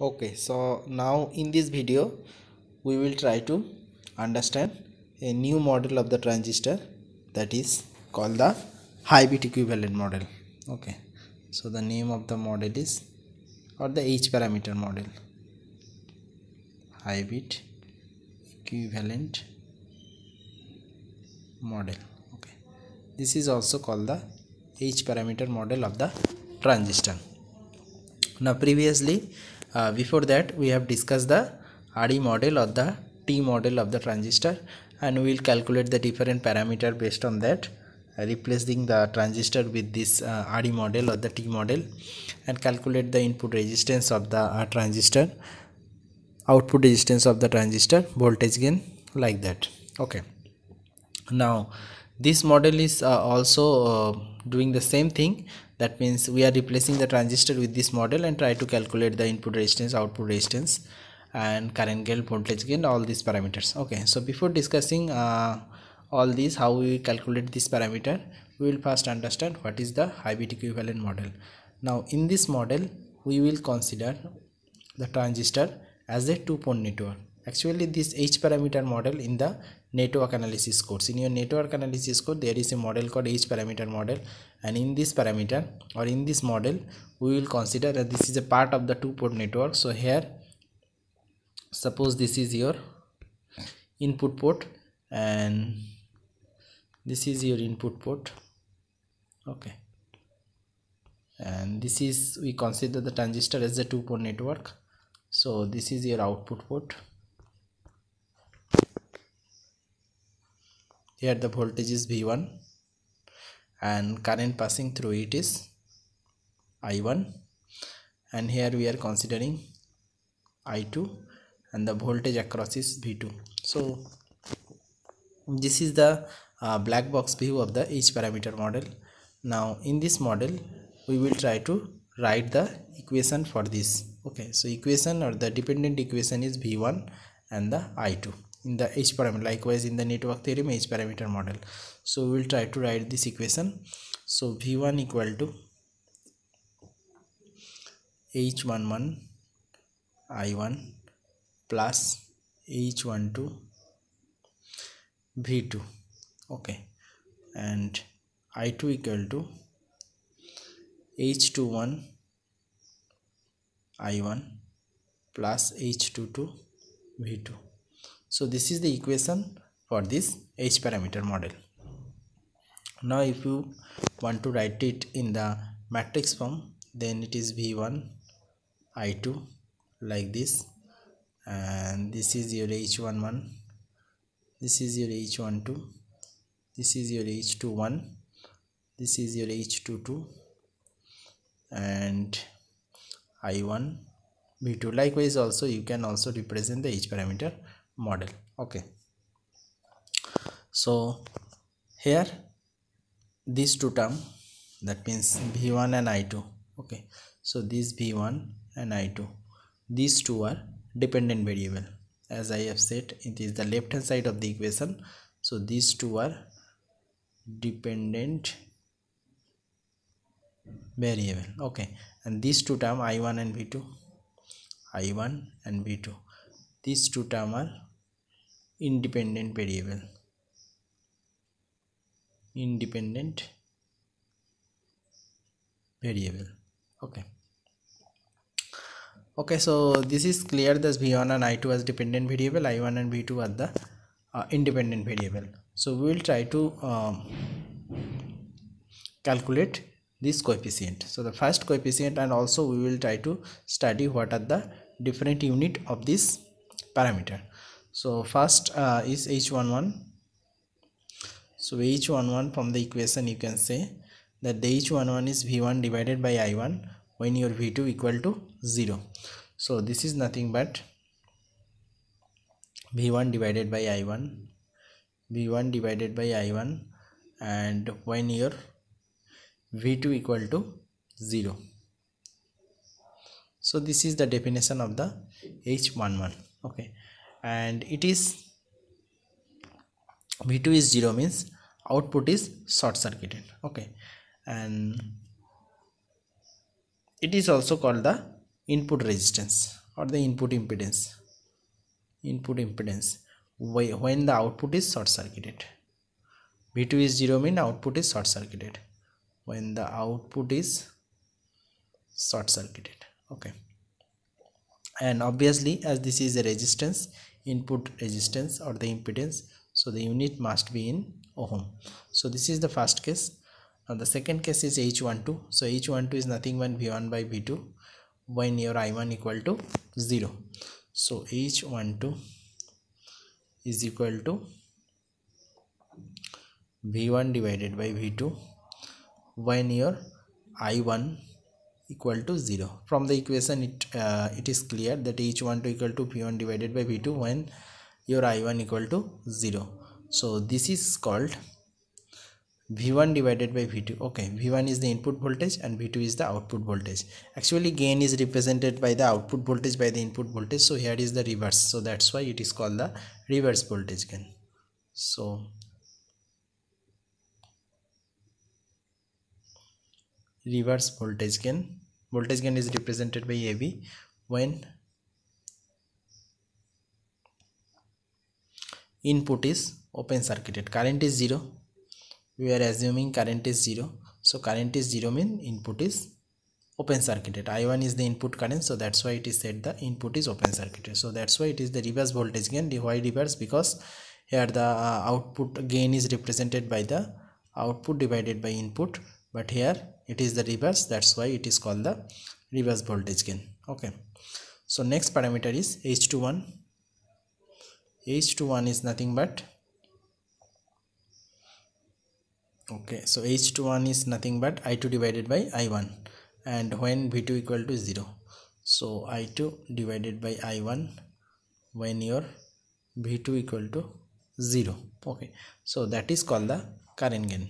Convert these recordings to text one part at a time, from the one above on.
okay so now in this video we will try to understand a new model of the transistor that is called the hybrid equivalent model. Okay so the name of the model is or the h parameter model. Hybrid equivalent model. Okay this is also called the h parameter model of the transistor. Now previously uh, before that we have discussed the RE model or the T model of the transistor and we will calculate the different parameter based on that uh, replacing the transistor with this uh, model or the T model and calculate the input resistance of the uh, transistor output resistance of the transistor voltage gain like that. Okay. Now this model is uh, also uh, doing the same thing that means we are replacing the transistor with this model and try to calculate the input resistance output resistance and current gain voltage gain all these parameters. Okay so before discussing uh, all these how we calculate this parameter we will first understand what is the bit equivalent model. Now in this model we will consider the transistor as a two port network. Actually this h parameter model in the network analysis course. In your network analysis code there is a model called h parameter model. And in this parameter or in this model we will consider that this is a part of the two port network. So here suppose this is your input port and this is your input port. Okay. And this is we consider the transistor as a two port network. So this is your output port here the voltage is v1 and current passing through it is i1 and here we are considering i2 and the voltage across is v2 so this is the uh, black box view of the h parameter model. Now in this model we will try to write the equation for this. Okay so equation or the dependent equation is v1 and the i2 in the h parameter likewise in the network theorem h parameter model. So we will try to write this equation. So v1 equal to h11 i1 plus h12 v2 okay. And i2 equal to h21 i1 plus h22 v2 so this is the equation for this h parameter model. Now if you want to write it in the matrix form then it is v1 i2 like this. And this is your h11 this is your h12 this is your h21 this is your h22 and i1 v2 likewise also you can also represent the h parameter model. Okay. So here these two term that means v1 and i2 okay. So this v1 and i2 these two are dependent variable. As i have said it is the left hand side of the equation. So these two are dependent variable. Okay. And these two term i1 and v2 i1 and v2 these two term are independent variable. Independent variable. Okay. Okay so this is clear that v1 and i2 as dependent variable i1 and v2 are the uh, independent variable. So we will try to um, calculate this coefficient. So the first coefficient and also we will try to study what are the different unit of this parameter. So first uh, is h11 so h11 from the equation you can say that the h11 is v1 divided by i1 when your v2 equal to 0 so this is nothing but v1 divided by i1 v1 divided by i1 and when your v2 equal to 0 so this is the definition of the h11 okay. And it is v2 is 0 means output is short circuited. Okay. And it is also called the input resistance or the input impedance. Input impedance. When the output is short circuited. V2 is 0 mean output is short circuited. When the output is short circuited okay. And obviously as this is a resistance input resistance or the impedance so the unit must be in ohm so this is the first case. Now the second case is h12 so h12 is nothing but v1 by v2 when your i1 equal to 0 so h12 is equal to v1 divided by v2 when your i1 equal to 0 from the equation it uh, it is clear that h12 equal to v1 divided by v2 when your i1 equal to 0 so this is called v1 divided by v2 okay v1 is the input voltage and v2 is the output voltage. Actually gain is represented by the output voltage by the input voltage. So here is the reverse. So that's why it is called the reverse voltage gain. So reverse voltage gain. Voltage gain is represented by Av when input is open circuited. Current is 0 we are assuming current is 0 so current is 0 mean input is open circuited. I1 is the input current so that's why it is said the input is open circuited. So that's why it is the reverse voltage gain why reverse because here the uh, output gain is represented by the output divided by input but here it is the reverse. That's why it is called the reverse voltage gain. Okay. So next parameter is h21 h21 is nothing but okay. So h21 is nothing but i2 divided by i1 and when v2 equal to 0 so i2 divided by i1 when your v2 equal to 0 okay. So that is called the current gain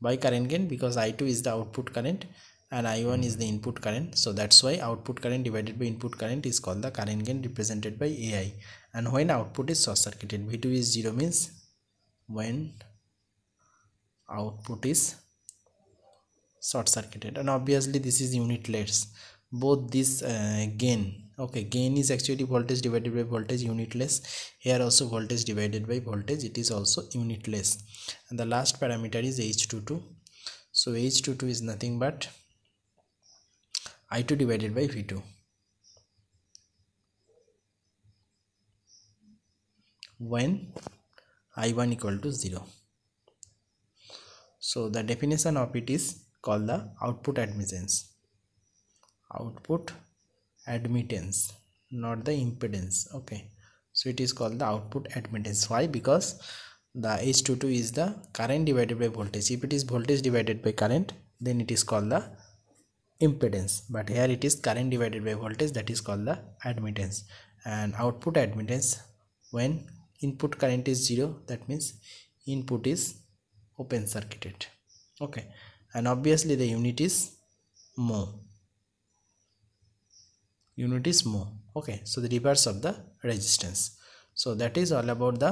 by current gain because i2 is the output current and i1 is the input current. So that's why output current divided by input current is called the current gain represented by ai and when output is short circuited v2 is 0 means when output is short circuited. And obviously this is unitless both this uh, gain okay gain is actually voltage divided by voltage unitless. Here also voltage divided by voltage it is also unitless. And the last parameter is h22 so h22 is nothing but i2 divided by v2 when i1 equal to 0 so the definition of it is called the output admittance output admittance not the impedance. Okay. So it is called the output admittance. Why? Because the h22 is the current divided by voltage. If it is voltage divided by current then it is called the impedance. But here it is current divided by voltage that is called the admittance. And output admittance when input current is zero that means input is open circuited. Okay. And obviously the unit is mho unit is mho okay so the reverse of the resistance. So that is all about the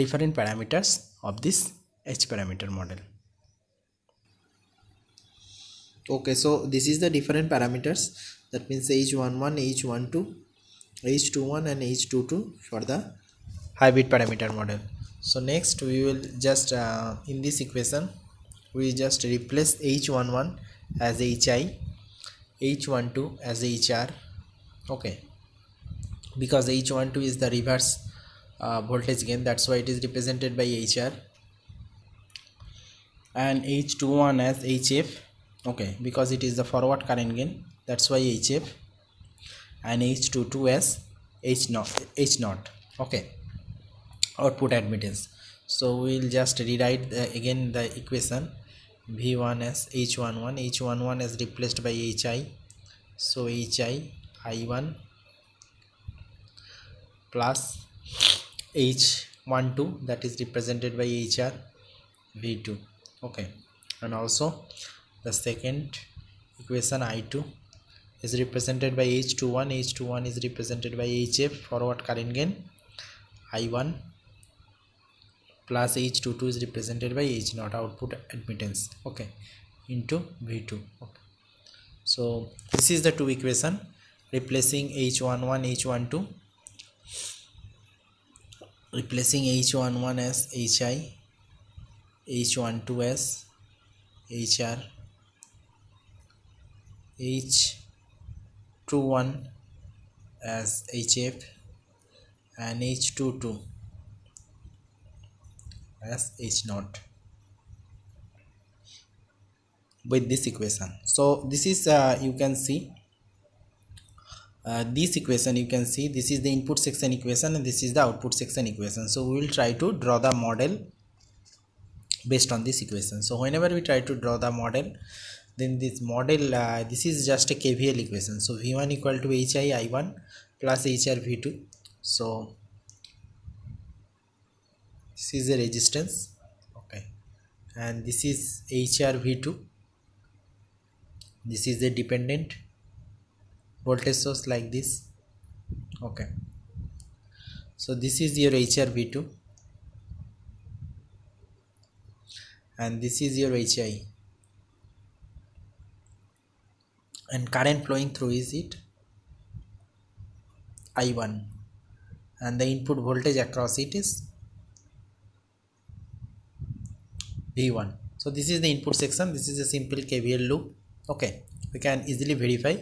different parameters of this h parameter model. Okay so this is the different parameters. That means h11 h12 h21 and h22 for the hybrid parameter model. So next we will just uh, in this equation we just replace h11 as hi h12 as hr okay. Because h12 is the reverse uh, voltage gain. That's why it is represented by hr and h21 as hf okay. Because it is the forward current gain. That's why hf and h22 as h naught h okay. Output admittance. So we'll just rewrite the, again the equation v1 as h11 h11 is replaced by hi so hi i1 plus h12 that is represented by hr v2 okay. And also the second equation i2 is represented by h21 h21 is represented by hf forward current gain i1 plus h22 is represented by h not output admittance. Okay. Into v2 okay. So this is the two equation replacing h11 h12 replacing h11 as hi h12 as hr h21 as hf and h22 as h naught with this equation. So this is uh, you can see uh, this equation you can see this is the input section equation and this is the output section equation. So we will try to draw the model based on this equation. So whenever we try to draw the model then this model uh, this is just a kvl equation. So v1 equal to hi i1 plus hr v2 so this is the resistance. Okay. And this is hr v2 this is the dependent voltage source like this. Okay. So this is your HRV2 and this is your HI and current flowing through is it? I1 and the input voltage across it is V1 so this is the input section. This is a simple KVL loop. Okay. We can easily verify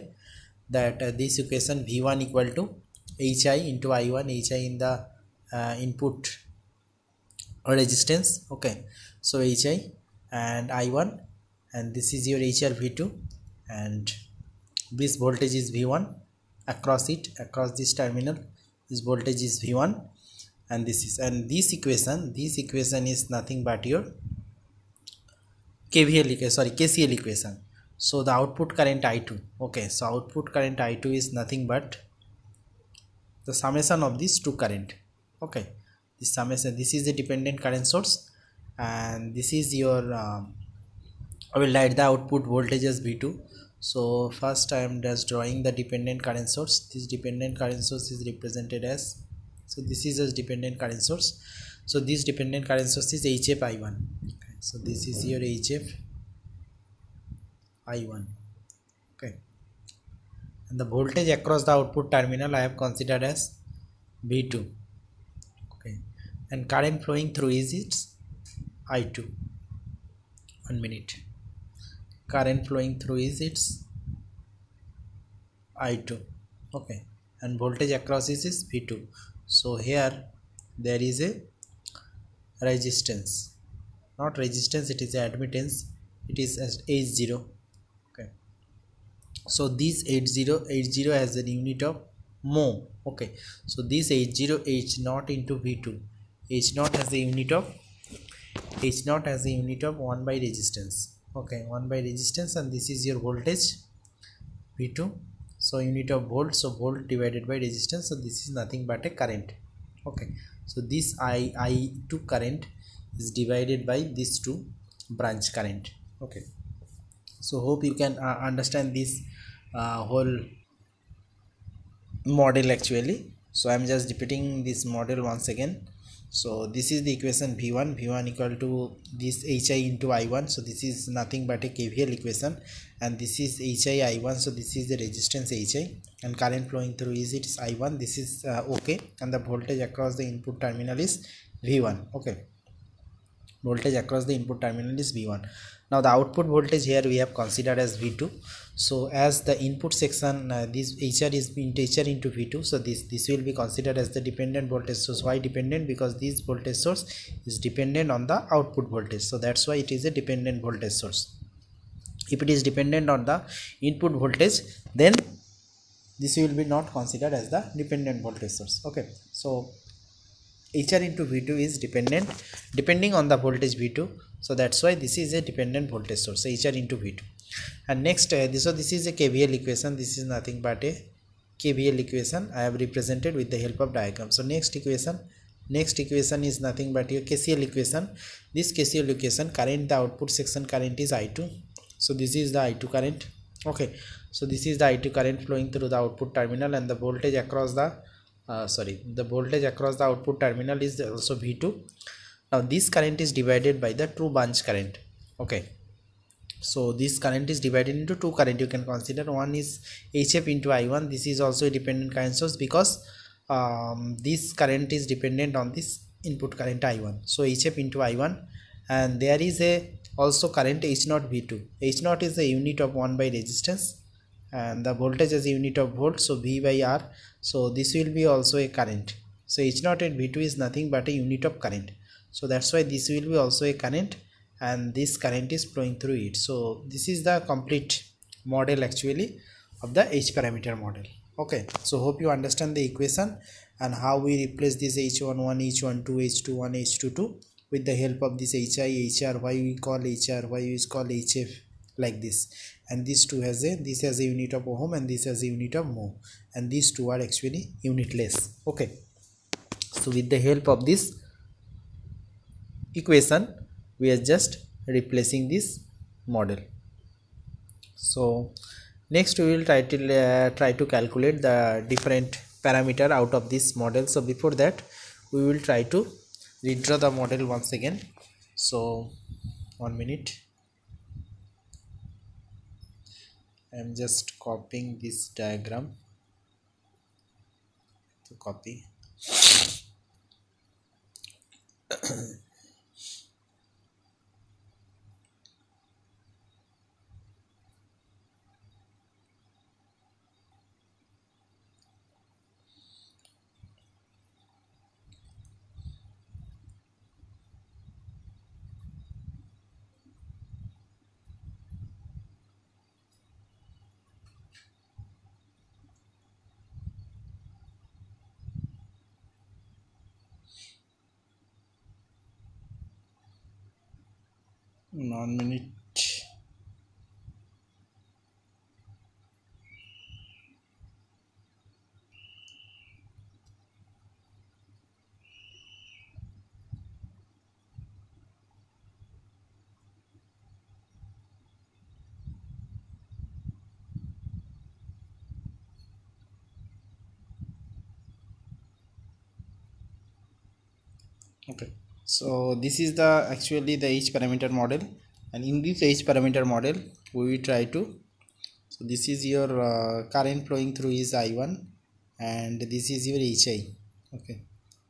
that uh, this equation v1 equal to hi into i1 hi in the uh, input resistance. Okay. So hi and i1 and this is your hr v2 and this voltage is v1 across it across this terminal this voltage is v1 and this is and this equation this equation is nothing but your kvl sorry kcl equation. So the output current i2 okay so output current i2 is nothing but the summation of these two current. Okay this summation this is the dependent current source and this is your um, I will write the output voltage as V2 so first I am just drawing the dependent current source. This dependent current source is represented as so this is as dependent current source. So this dependent current source is HF I1 okay. So this is your HF I1 okay. And the voltage across the output terminal I have considered as V2 okay. And current flowing through is its I2 one minute. Current flowing through is its I2 okay. And voltage across is, is V2 so here there is a resistance not resistance it is admittance. It is as H0 Okay, so this 8080 has a unit of mho okay. So this h0 h naught into v2 h naught has a unit of h naught has a unit of 1 by resistance. Okay. 1 by resistance and this is your voltage v2 so unit of volt. So volt divided by resistance. So this is nothing but a current. Okay. So this i i2 current is divided by these two branch current. Okay. So hope you can uh, understand this uh, whole model actually. So i'm just repeating this model once again. So this is the equation v1 v1 equal to this hi into i1 so this is nothing but a kvl equation. And this is hi i1 so this is the resistance hi and current flowing through is it is i1 this is uh, okay. And the voltage across the input terminal is v1 okay voltage across the input terminal is v1 now the output voltage here we have considered as v2 so as the input section uh, this hr is into hr into v2 so this this will be considered as the dependent voltage source. Why dependent? Because this voltage source is dependent on the output voltage. So that's why it is a dependent voltage source. If it is dependent on the input voltage then this will be not considered as the dependent voltage source. Okay. So hr into v2 is dependent depending on the voltage v2 so that's why this is a dependent voltage source hr into v2 and next uh, this so this is a kvl equation. This is nothing but a kvl equation i have represented with the help of diagram. So next equation next equation is nothing but your kcl equation. This kcl equation current the output section current is i2 so this is the i2 current. Okay. So this is the i2 current flowing through the output terminal and the voltage across the uh, sorry the voltage across the output terminal is also v2 now this current is divided by the true branch current. Okay. So this current is divided into two current. You can consider one is hf into i1 this is also a dependent current source because um, this current is dependent on this input current i1 so hf into i1 and there is a also current h 0 v2 h 0 is the unit of 1 by resistance and the voltage is unit of volt so v by r. So this will be also a current. So h 0 and v2 is nothing but a unit of current. So that's why this will be also a current and this current is flowing through it. So this is the complete model actually of the h parameter model. Okay so hope you understand the equation and how we replace this h11 h12 h21 h22 with the help of this hi hr why we call hr why we call hf like this and this two has a this has a unit of ohm and this has a unit of mho and these two are actually unitless. Okay. So with the help of this equation we are just replacing this model. So next we will try to uh, try to calculate the different parameter out of this model. So before that we will try to redraw the model once again. So one minute I am just copying this diagram. To copy one minute. Okay. So this is the actually the h parameter model and in this h parameter model we will try to so this is your uh, current flowing through is i1 and this is your hi okay.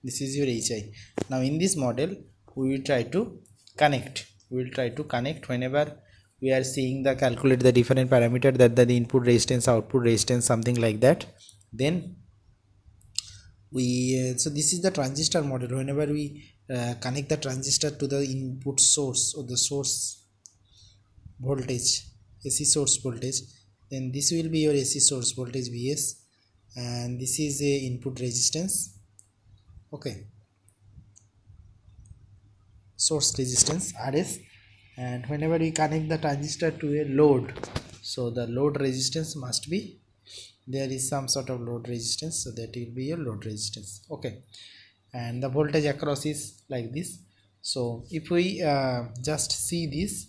This is your hi now in this model we will try to connect. We will try to connect whenever we are seeing the calculate the different parameter that the, the input resistance output resistance something like that. Then we uh, so this is the transistor model. Whenever we uh, connect the transistor to the input source or the source voltage AC source voltage. Then this will be your AC source voltage Vs. And this is a input resistance. Okay. Source resistance RS. And whenever we connect the transistor to a load so the load resistance must be there is some sort of load resistance so that will be your load resistance. Okay. And the voltage across is like this. So if we uh, just see this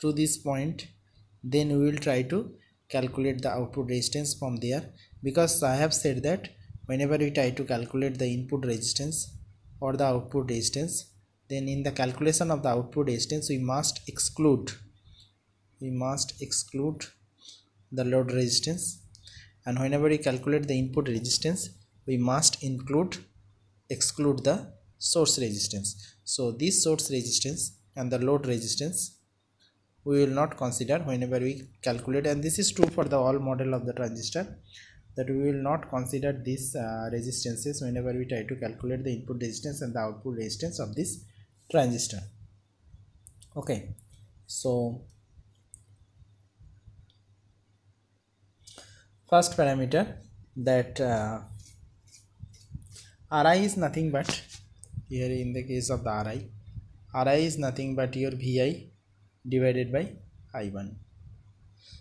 through this point then we will try to calculate the output resistance from there. Because I have said that whenever we try to calculate the input resistance or the output resistance then in the calculation of the output resistance we must exclude we must exclude the load resistance. And whenever we calculate the input resistance we must include exclude the source resistance. So this source resistance and the load resistance we will not consider whenever we calculate. And this is true for the all model of the transistor that we will not consider these uh, resistances whenever we try to calculate the input resistance and the output resistance of this transistor. Okay. So first parameter that uh, Ri is nothing but here in the case of the Ri Ri is nothing but your Vi divided by I1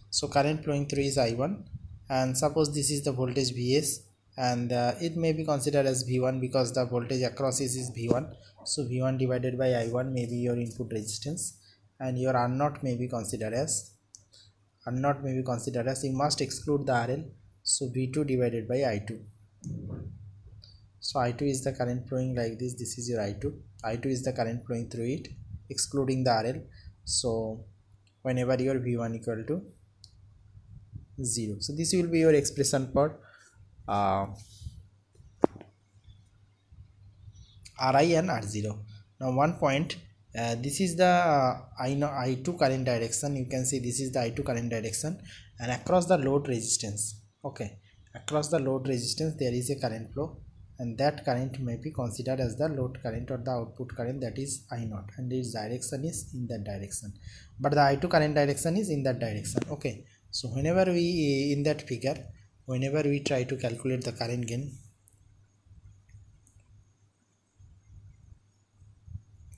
so current flowing through is I1 and suppose this is the voltage Vs and uh, it may be considered as V1 because the voltage across is, is V1 so V1 divided by I1 may be your input resistance and your R 0 may be considered as R 0 may be considered as you must exclude the RL so V2 divided by I2 so I2 is the current flowing like this. This is your I2 I2 is the current flowing through it excluding the RL so whenever your v1 equal to 0 so this will be your expression for uh, ri and r0 now one point uh, this is the uh, I know i2 current direction. You can see this is the i2 current direction. And across the load resistance. Okay. Across the load resistance there is a current flow and that current may be considered as the load current or the output current that is i0 and its direction is in that direction. But the i2 current direction is in that direction. Okay. So whenever we eh, in that figure whenever we try to calculate the current gain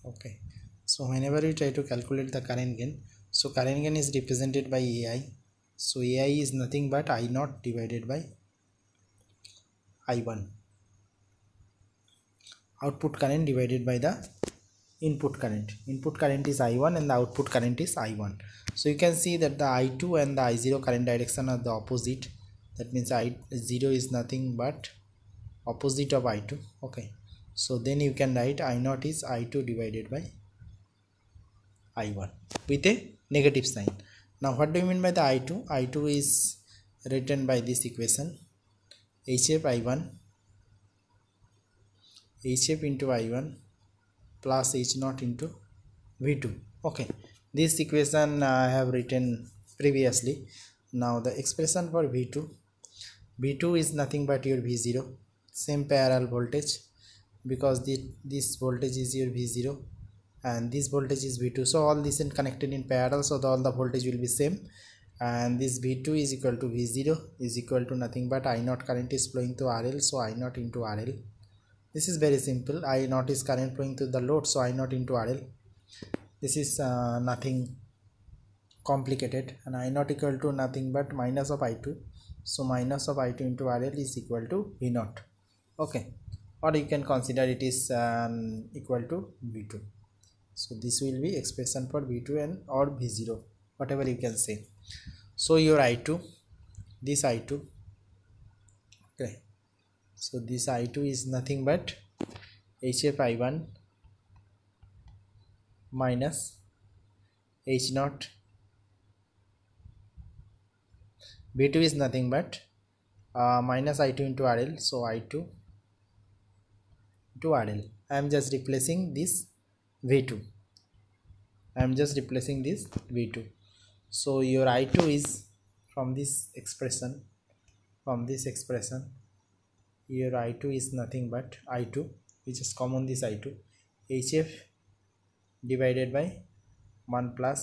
okay. So whenever we try to calculate the current gain so current gain is represented by ai so ai is nothing but i naught divided by i1 output current divided by the input current. Input current is i1 and the output current is i1 so you can see that the i2 and the i0 current direction are the opposite. That means i0 is nothing but opposite of i2 okay. So then you can write i0 is i2 divided by i1 with a negative sign. Now what do you mean by the i2 i2 is written by this equation. Hf i1 hf into i1 plus h naught into v2 okay this equation uh, i have written previously. Now the expression for v2 v2 is nothing but your v0 same parallel voltage because the, this voltage is your v0 and this voltage is v2 so all this is connected in parallel so the, all the voltage will be same. And this v2 is equal to v0 is equal to nothing but i naught current is flowing to rl so i naught into rl this is very simple. I naught is current flowing through the load so i not into rl this is uh, nothing complicated. And i not equal to nothing but minus of i2 so minus of i2 into rl is equal to v naught. Okay. Or you can consider it is um, equal to v2 so this will be expression for v2 and or v0 whatever you can say. So your i2 this i2 okay so this i2 is nothing but hf i1 minus h naught. V2 is nothing but uh, minus i2 into rl so i2 to rl i am just replacing this v2 i am just replacing this v2 so your i2 is from this expression from this expression here i2 is nothing but i2 we just common this i2 hf divided by 1 plus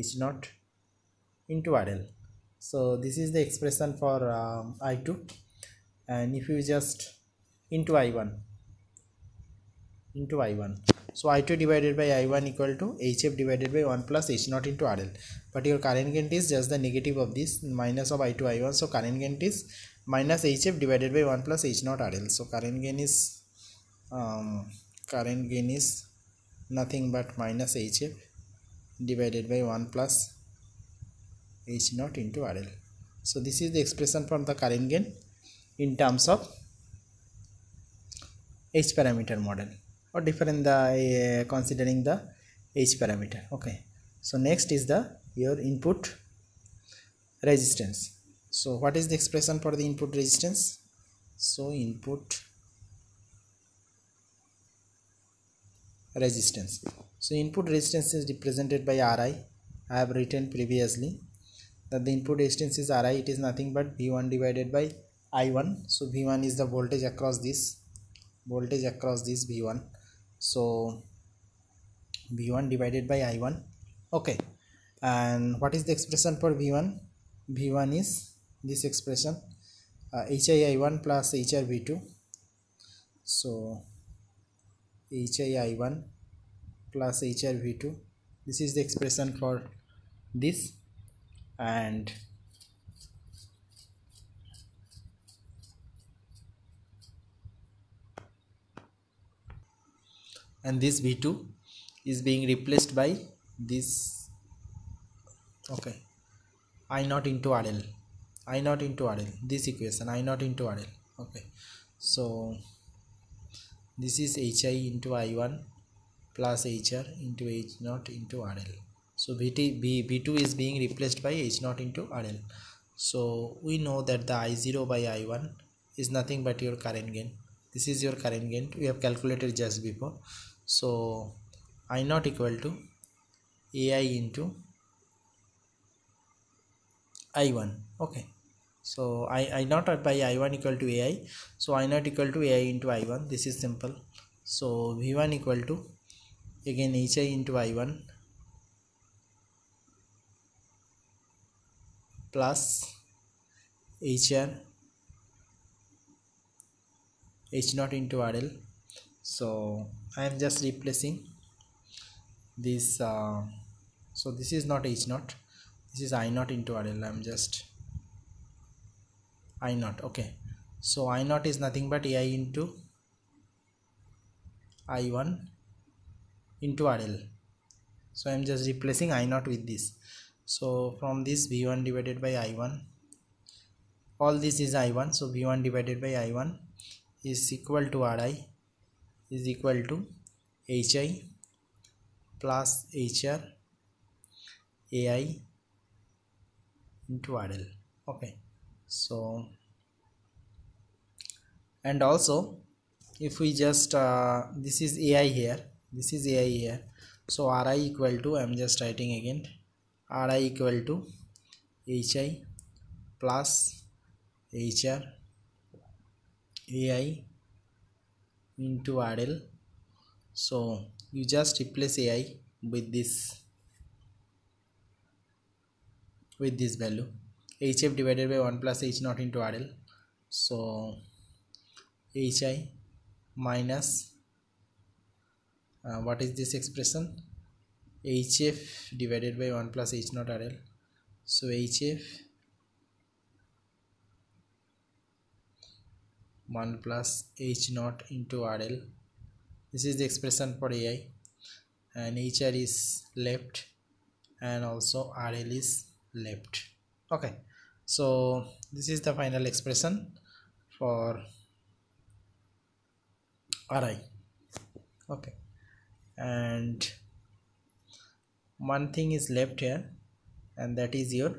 h naught into rl so this is the expression for um, i2 and if you just into i1 into i1 so i2 divided by i1 equal to hf divided by 1 plus h naught into rl but your current gain is just the negative of this minus of i2 i1 so current gain is minus hf divided by 1 plus h naught rl so current gain is um, current gain is nothing but minus hf divided by 1 plus h naught into rl so this is the expression from the current gain in terms of h parameter model. Or different the uh, considering the h parameter? Okay. So next is the your input resistance so what is the expression for the input resistance? So input resistance. So input resistance is represented by ri. I have written previously that the input resistance is ri. It is nothing but v1 divided by i1 so v1 is the voltage across this voltage across this v1 so v1 divided by i1 okay. And what is the expression for v1 v1 is this expression uh, hi i1 plus hr v2 so hi i1 plus hr v2 this is the expression for this. And and this v2 is being replaced by this. Okay. I not into rl i naught into rl this equation i naught into rl okay. So this is hi into i1 plus hr into h naught into rl so vt b v2 is being replaced by h naught into rl so we know that the i0 by i1 is nothing but your current gain. This is your current gain. We have calculated just before. So i naught equal to ai into i1 okay so i i naught by i1 equal to ai so i naught equal to ai into i1 this is simple. So v1 equal to again hi into i1 plus hr h naught into rl so i am just replacing this uh, so this is not h naught this is i naught into rl i'm just i naught okay. So i naught is nothing but ai into i1 into rl so i'm just replacing i naught with this. So from this v1 divided by i1 all this is i1 so v1 divided by i1 is equal to ri is equal to hi plus hr ai into rl okay so and also if we just uh, this is ai here this is ai here. So ri equal to i'm just writing again ri equal to hi plus hr ai into rl. So you just replace ai with this with this value hf divided by 1 plus h naught into rl so hi minus uh, what is this expression? Hf divided by 1 plus h naught rl so hf 1 plus h naught into rl this is the expression for ai and hr is left and also rl is left. Okay so this is the final expression for ri okay. And one thing is left here and that is your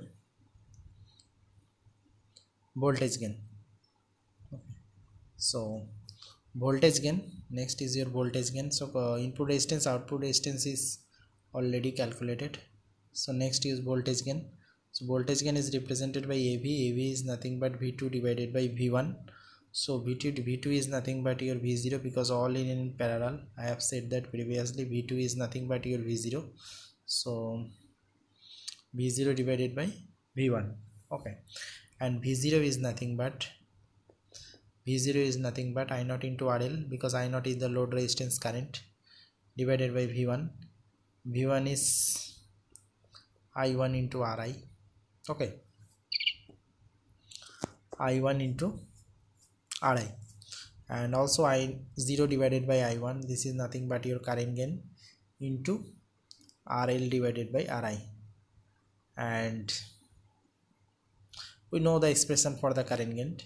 voltage gain. Okay. so voltage gain next is your voltage gain. So uh, input resistance output resistance is already calculated. So next is voltage gain so voltage gain is represented by av av is nothing but v2 divided by v1 so v2 v2 is nothing but your v0 because all in, in parallel. I have said that previously. V2 is nothing but your v0 so v0 divided by v1 okay. And v0 is nothing but v0 is nothing but i naught into rl because i naught is the load resistance current divided by v1 v1 is i1 into ri okay. I1 into ri. And also i0 divided by i1 this is nothing but your current gain into rl divided by ri. And we know the expression for the current gain.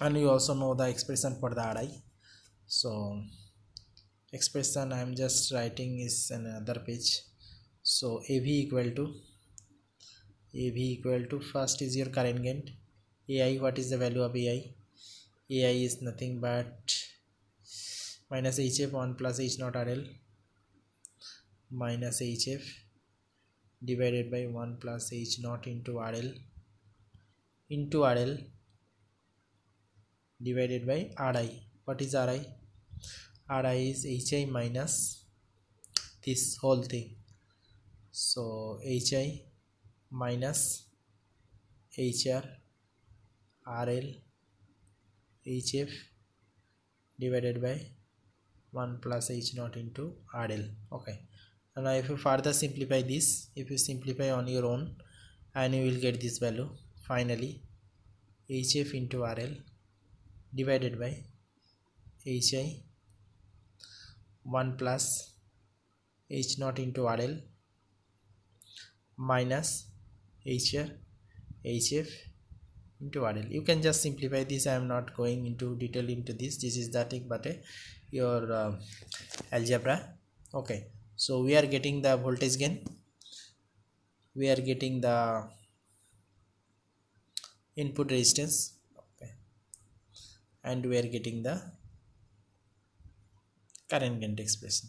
And you also know the expression for the ri. So expression i'm just writing is another page. So av equal to av equal to first is your current gain ai what is the value of ai ai is nothing but minus hf 1 plus h not rl minus hf divided by 1 plus h not into rl into rl divided by ri what is ri ri is hi minus this whole thing. So hi minus hr rl hf divided by 1 plus h naught into rl okay. And now if you further simplify this if you simplify on your own and you will get this value. Finally hf into rl divided by hi 1 plus h naught into RL minus HR HF into RL you can just simplify this. I am not going into detail into this. This is static but uh, your uh, algebra. Okay. So we are getting the voltage gain. We are getting the input resistance. Okay. And we are getting the current gain expression.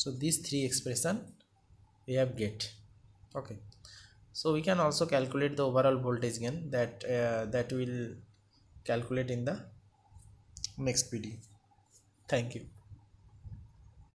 So these three expression we have get. Okay. So we can also calculate the overall voltage gain that uh, that will calculate in the next video. Thank you